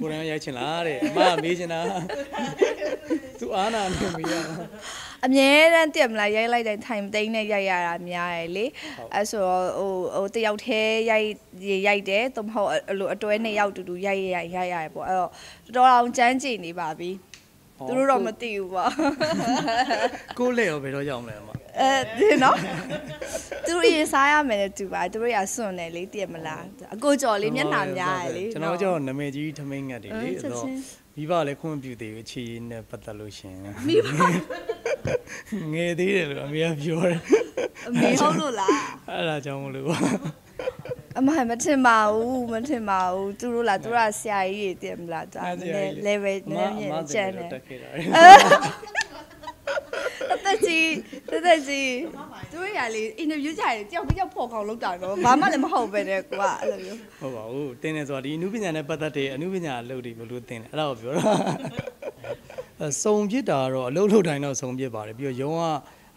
ကိုရန်ရိုက်ချင်လားတဲ့အမကမေးချင်တာသူအားနာနေမိရတာအမြဲတမ်းတည့်မလားရိုက်လိုက်တဲ့ time သိမ်းနဲ့ရိုက်ရတာများရယ်လေအဲဆိုတော့ဟိုဟိုတယောက်တည်းရိုက်ရိုက်တယ်သို့မဟုတ်အဲ့လိုအတွဲနှစ်ယောက်တူတူရိုက်ရိုက်ရိုက်ရတယ်ပေါ့အဲ့တော့တော်တော်အောင်ကြမ်းကြည့်နေပါပြီသူတို့တော့မသိဘူးပေါ့ကိုလက်ရောဘယ်တော့ရောက်မလဲအမ အဲဒီနော်သူတို့ရေးစားရမယ်နဲ့တူပါသူတို့ရစွန့်တယ်လေတည့်မလားအကိုကြော်လေးမျက်နှာများရယ်လေကျွန်တော်ကြောင့်နာမည်ကြီးထမင်းငတ်တွေလေအဲချက်အဲ့တော့ချင်းမိဘလည်းခွင့်မပြုသေးဘူးအခြေရင်းနဲ့ပတ်သက်လို့ရှင်မိဘငယ်သေးတယ်လို့အမေကပြောတယ်အမေဟုတ်လို့လားအဲ့ဒါကြောင့်မလို့ပါအမမထင်ပါဘူးမထင်ပါဘူးသူတို့လားသူတို့ကဆရာကြီးတွေတည့်မလားဒါနည်းနည်း level နည်းနည်းမြင့်ကျန်တယ် တက်ခဲ့တာတသက်ကြီးတသက်ကြီးသူတို့ရလေအင်တာဗျူးကြတယ်တယောက်တစ်ယောက်ပေါ်ကောင်လောက်တာတော့ဘာမှလည်းမဟုတ်ပဲတဲ့ကွာအဲ့လိုမျိုးဟုတ်ပါဘူးတင်းတယ်ဆိုတာဒီအနုပညာနဲ့ပတ်သက်တဲ့အနုပညာအလုပ်တွေဘယ်လိုတင်းလဲအဲ့ဒါကိုပြောတာအဲစုံပြစ်တာကတော့အလုပ်လုပ်တိုင်းတော့စုံပြစ်ပါတယ်ပြီးတော့ရုံးက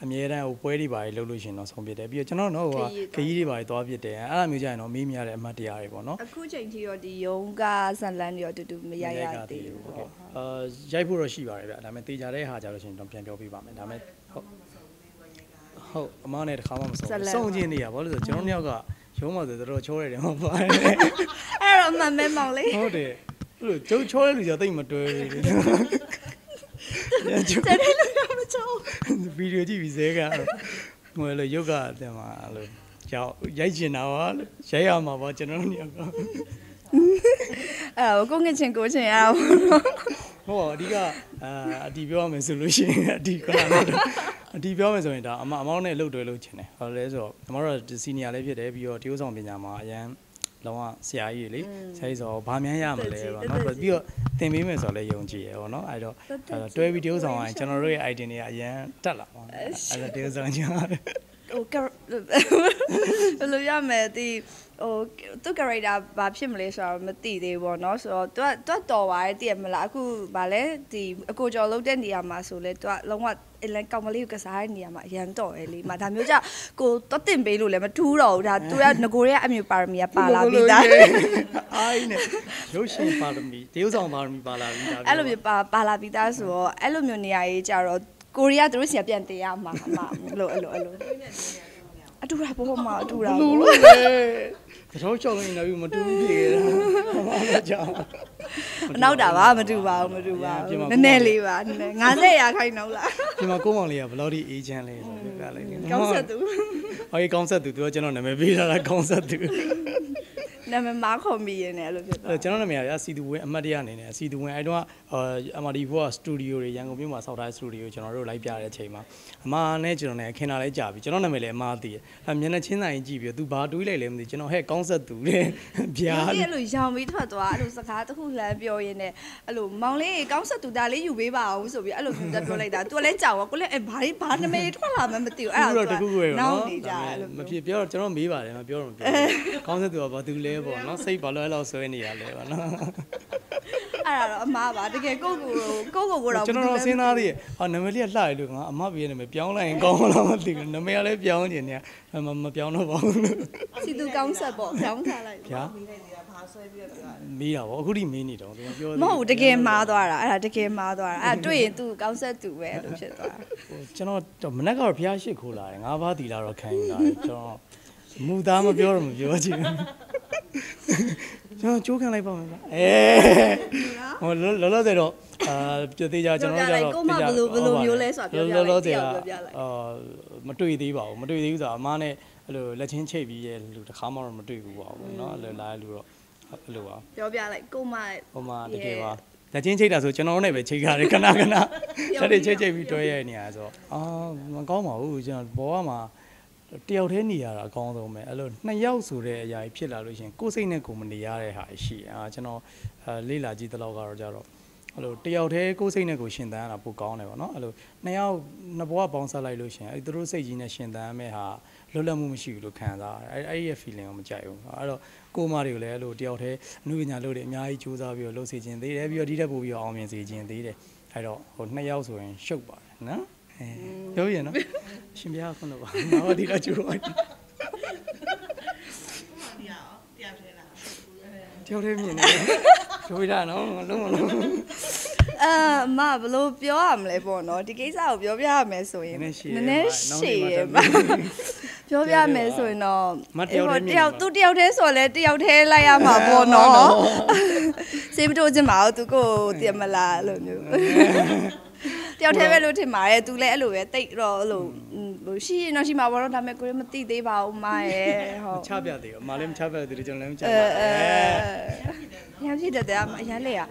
အမြဲတမ်းဟိုပွဲတွေပါတယ်လုပ်လို့ရှရင်တော့စုံပြစ်တယ်ပြီးတော့ကျွန်တော်တို့ဟိုခရီးတွေပါတယ်သွားပြစ်တယ်အဲ့ဒါမျိုးကြရင်တော့မေးမရတဲ့အမှတ်တရတွေပေါ့နော်အခုချိန်ထိတော့ဒီယုံကဇန်လန်းတွေတော့တူတူမရရသေးဘူးပေါ့အာရိုက်ဖို့တော့ရှိပါတယ်ဗျဒါပေမဲ့တေချာတဲ့ဟာကြလို့ရှရင်တော့ပြန်ပြောပြပါမယ်ဒါပေမဲ့ဟုတ်ဟုတ်အမနဲ့တစ်ခါမှမဆုံးဘူးစုံချင်းနေရဘာလို့လဲဆိုတော့ကျွန်တော်တို့နှစ်ယောက်ကရုံးမှာဆိုတော့ချောရတယ်မဟုတ်ပါဘူးအဲ့တော့မှန်မဲမောင်လေးဟုတ်တယ်အဲ့လိုကျုပ်ချောတဲ့လူကြတိတ်မတွဲဘူးလေညကျုပ်တဲ့လူကမချော ဗီဒီယိုကြည့်ပြီးဇဲကဟိုလိုရုပ်ကတဲ့မှာအဲ့လိုကြောက်ရိုက်ကျင်တာပါလို့ရိုက်ရမှာပါကျွန်တော်တို့ညောက်ကအဲ့တော့ကိုငင်ချင်းကိုချင်းရအောင်ဟောအဓိကအာအတီပြောရမယ်ဆိုလို့ရှိရင်အတီကတော့အတီပြောမယ်ဆိုရင်ဒါအမအမောင်းနဲ့လှုပ်တွဲလို့ချင်တယ်ဟောလဲဆိုတော့အမတို့ကစီနီယာလေးဖြစ်တယ်ပြီးတော့တရုပ်ဆောင်ပညာမှာအရန် လောကဆရာကြီးလေဆရာကြီးဆိုတော့ဗာမြန်ရမလဲပေါ့နော်ပြီးတော့သင်ပေးမယ်ဆိုတော့လည်းယုံကြည်ရပေါ့နော်အဲ့တော့တွဲပြီးတရုပ်ဆောင်ရင်ကျွန်တော်တို့ရဲ့ idea တွေကအရန်တက်လာပါအဲ့ဒါတရုပ်ဆောင်ချင်တယ် ဟိုကဘယ်လိုရမလဲဒီဟိုသူ character ဘာဖြစ်မလဲဆိုတော့မသိသေးဘူးပေါ့နော်ဆိုတော့ तू က तू တော်ပါတယ်တည်ရမလားအခုဗာလဲဒီအကိုကျော်လုံးတဲ့နေရာမှာဆိုလဲ तू ကလုံးဝအလန်ကောင်မလေးကိုကစားတဲ့နေရာမှာအရန်တော်ရဲ့လေမဒါမျိုးကြောင့်ကိုတော့တင်ပေးလို့လည်းမထူးတော့ဘူးဒါ तू ကငကိုရဲအမျိုးပါရမီကပါလာပြီးသား အိုင်းနဲ့ရုပ်ရှင်ပါရမီတရုပ်ဆောင်ပါရမီပါလာပြီးသား အဲ့လိုမျိုးပါပါလာပြီးသားဆိုတော့အဲ့လိုမျိုးနေရာကြီးကြတော့ ကိုရီးယားသူတို့စီကပြန်တင်ရမှာအမအဲ့လိုအဲ့လိုအဲ့လိုအတူတာဘောမှာအတူတာလူဘောလို့လေကတော့ချောင်းနေနေပြီမတူဘူးပြေတာဘာမှမကြောက်အနောက်တာပါမတူပါဘူးမတူပါဘူးနည်းနည်းလေးပါနည်းနည်း90ရာခိုင်နှုန်းလားဒီမှာကိုမောင်လေးကဘယ်လောက်ထိအေးချမ်းလဲဆိုပြပြလိုက်နေကောင်းဆက်သူဟောဒီကောင်းဆက်သူသူကကျွန်တော်နာမည်ပေးထားတာကောင်းဆက်သူ နာမည်မားခုံပြီးရင်လည်းအဲ့လိုဖြစ်အဲကျွန်တော်နာမည်ကစီသူဝင်းအမတ်တရအနေနဲ့စီသူဝင်းအဲတုန်းကအာ MRD ဘောကစတူဒီယိုတွေရန်ကုန်မြို့မှာစောက်ထားတဲ့စတူဒီယိုကျွန်တော်တို့လိုက်ပြတဲ့အချိန်မှာအမနဲ့ကျွန်တော်နဲ့ခင်တာလဲကြာပြီကျွန်တော်နာမည်လည်းအမသိတယ်အဲမျက်နှာချင်းဆိုင်ကြည့်ပြီးသူဘာတွေးလိုက်လဲမသိကျွန်တော်ဟဲ့ကောင်းဆက်သူတဲ့ဗျာဒီအဲ့လိုရောင်ပြီးထွက်သွားအဲ့လိုစကားတစ်ခုလှမ်းပြောရင်းနဲ့အဲ့လိုမောင်လေးကောင်းဆက်သူဒါလေးယူပေးပါအောင်ဆိုပြီးအဲ့လိုမျိုးတက်ပြောလိုက်တာ तू လည်းကြောက်ရောကိုလည်းအဲ့ဘာလေးဘာနမဲထွက်လာမှမသိဘူးအဲ့အဲ့ဒါတော့တခုခုပဲနောနော်င်နေကြအဲ့လိုမဖြစ်ပြောတော့ကျွန်တော်မေးပါတယ်မပြောတော့မပြောကောင်းဆက်သူကဘာသူလဲပေါ့နော်စိတ်ဘာလို့အဲ့လောက်ဆွဲနေရလဲပေါ့နော်အဲ့ဒါတော့အမားပါတကယ်ကိုကိုကိုကိုကိုတော့ကျွန်တော်တော့စဉ်းစားသေးရဲ့ဟာနာမည်လေးကလှရလို့ငါအမဘေးနာမည်ပြောင်းလိုက်ရင်ကောင်းလားမသိဘူးနာမည်ကလည်းပြောင်းနေတယ်မမပြောင်းတော့ပါဘူးလို့စီသူကောင်းဆက်ပေါ့ဖြောင်းထားလိုက်ဗျာမိလိုက်နေတာဘာဆွဲပြီးတော့ပြောတာမေးတာဗောအခုထိမေးနေတော့သူပြောမဟုတ်ဘူးတကယ်မားသွားတာအဲ့ဒါတကယ်မားသွားတာအဲ့ဒါတွေ့ရင်သူကောင်းဆက်သူပဲအဲ့လိုဖြစ်သွားတာကျွန်တော်မနက်ကတော့ဖျားရှိခိုးလာတယ်ငါးပါးတီလာတော့ခံယူလာတယ်ကျွန်တော်မူသားမပြောတော့မပြောချင် ကျွန်တော်ကြိုးခံလိုက်ပါမယ်ဗျအဲဟိုလောလောဆယ်တော့အာပြသေးကြကျွန်တော်တို့ကတော့လောလောဆယ်ကအာမတွေ့သေးပါဘူးမတွေ့သေးဘူးဆိုတာအမားနဲ့အဲ့လိုလက်ချင်းချိတ်ပြီးရဲ့လူတစ်ခါမှတော့မတွေ့ဘူးပါဘူးเนาะအဲ့လိုလာတဲ့လူတော့အဲ့လိုပါ ပြောပြလိုက်ကိုမ ဟိုမှာတကယ်ပါလက်ချင်းချိတ်တာဆိုကျွန်တော်တို့နဲ့ပဲချိတ်ကြတယ်ခဏခဏလက်တွေချိတ်ချိတ်ပြီးတွဲရတဲ့နေရာဆိုအာမကောင်းပါဘူးကျွန်တော်ဘောကမှာ တယောက်တည်းနေရတာအကောင်းဆုံးပဲအဲ့လိုနှစ်ယောက်ဆိုတဲ့အရာကြီးဖြစ်လာလို့ရှိရင်ကိုယ်စိတ်နဲ့ကိုယ်မနေရတဲ့ဟာရှိအာကျွန်တော်အဲလေးလာကြည့်တဲ့လောက်ကတော့ကြတော့အဲ့လိုတယောက်တည်းကိုယ်စိတ်နဲ့ကိုယ်ရှင်သန်ရတာပိုကောင်းတယ်ပေါ့နော်အဲ့လိုနှစ်ယောက်နှစ်ဘဝပေါင်းဆက်လိုက်လို့ရှိရင်အဲ့သူတို့စိတ်ကြီးနဲ့ရှင်သန်ရမယ့်ဟာလွတ်လပ်မှုမရှိဘူးလို့ခံစားရတယ်အဲ့အဲ့ဒီရဲ့ feeling ကိုမကြိုက်ဘူးအဲ့တော့ကိုမတွေကိုလည်းအဲ့လိုတယောက်တည်းအမှုပညာလုပ်တယ်အများကြီးစူးစမ်းပြီးတော့လုပ်စေခြင်းသေးတယ်ပြီးတော့ဒီတက်ပို့ပြီးတော့အောင်မြင်စေခြင်းသေးတယ်အဲ့တော့ဟိုနှစ်ယောက်ဆိုရင်ရှုပ်ပါတယ်နော် အဲပြောရနော်ရှင်ပြားခွန်းတော့ပါငါတို့ဒီကကျူတော့ဥမာဒီရောတရားထဲလားတယောက်တည်းမြင်နေတယ်ပြောရနော်လုံးဝလုံးအာအမဘယ်လို့ပြောရမလဲပေါ့နော်ဒီကိစ္စကိုပြောပြရမယ်ဆိုရင်နည်းနည်းရှည်နည်းနည်းရှည်ရရပါပြောပြမယ်ဆိုရင်တော့မတယောက်တည်းမြင်တယောက်ပါသူတယောက်တည်းဆိုလဲတယောက်တည်းလိုက်ရမှာပေါ့နော်စေးမတိုးချင်ပါဘူးသူကိုတည်မလားအဲ့လိုမျိုး တယောက်တည်းပဲလို့ထင်ပါတယ်သူလည်းအဲ့လိုပဲတိတ်တော့အဲ့လိုဟိုရှိရင်တော့ရှိမှာပေါ့နော်ဒါပေမဲ့ကိုယ်မသိသေးပါဘူးမရဲ့ဟုတ်ချပြသေးတယ်အမလည်းမချပြသေးတယ်ကျွန်တော်လည်းမချအဲပြအဲဘူးရမ်းဖြစ်တဲ့တဲ့အရန်လေရ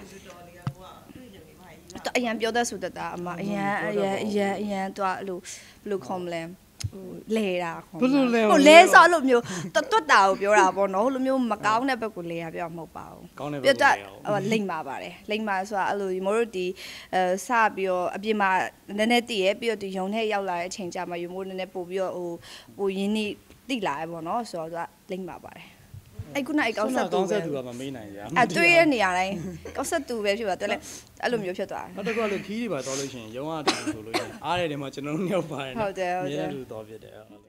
တော့အရန်ပြောတတ်ဆိုတတ်တာအမအရန်အရန်အရန်အရန်တော့အဲ့လိုဘယ်လိုခေါ်မလဲ ဟိုလေတာခေါ်ဘယ်လိုလဲဟိုလဲဆောအဲ့လိုမျိုးတွတ်တွတ်တာကိုပြောတာပေါ့နော်ဟိုလိုမျိုးမကောင်းတဲ့ဘက်ကိုလေရပြောမဟုတ်ပါဘူးကောင်းတဲ့ဘပြက်တ်ကိုတော့လေအောင်ဟိုလိမ့်ပါပါတယ်လိမ့်ပါဆိုတာအဲ့လိုဒီမိုတို့ဒီအဲစပြီးတော့အပြင်မှာနည်းနည်းတည်ရဲပြီးတော့ဒီယုံထဲရောက်လာတဲ့အချိန်ကျမှယူမိုးနည်းနည်းပို့ပြီးတော့ဟိုပိုရင်းနှီးတိလာရပေါ့နော်ဆိုတော့သူကလိမ့်ပါပါတယ် အဲ့ခုနအဲ့ကောင်းဆက်သူကောင်းဆက်ပဲသူကမမေးနိုင်ကြအဲတွေ့ရနေရတိုင်းကောက်ဆက်သူပဲဖြစ်ပါတော့လေအဲ့လိုမျိုးဖြစ်သွားတယ်နောက်တစ်ခုကလို့ခီးတွေပါတော့လို့ရှိရင်ရုံးရတူဆိုလို့ရှိရင်အားရတဲ့မှာကျွန်တော်တို့ညောက်ပါတယ်ဟုတ်တယ်ဟုတ်တယ်အများလူတော့ဖြစ်တယ်ဟုတ်